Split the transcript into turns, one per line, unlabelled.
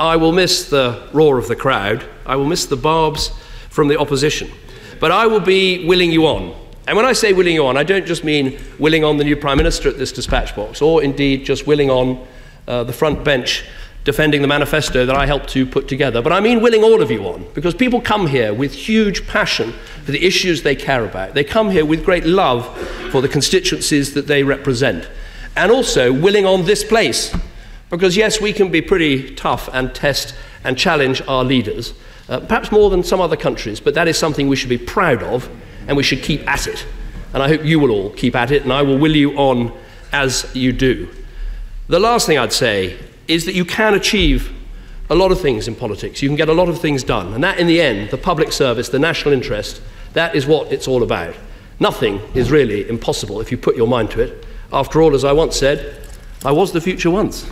I will miss the roar of the crowd. I will miss the barbs from the opposition. But I will be willing you on. And when I say willing you on, I don't just mean willing on the new Prime Minister at this dispatch box, or indeed just willing on uh, the front bench defending the manifesto that I helped to put together. But I mean willing all of you on, because people come here with huge passion for the issues they care about. They come here with great love for the constituencies that they represent. And also willing on this place, because yes, we can be pretty tough and test and challenge our leaders, uh, perhaps more than some other countries, but that is something we should be proud of and we should keep at it. And I hope you will all keep at it, and I will will you on as you do. The last thing I'd say is that you can achieve a lot of things in politics. You can get a lot of things done. And that, in the end, the public service, the national interest, that is what it's all about. Nothing is really impossible if you put your mind to it. After all, as I once said, I was the future once.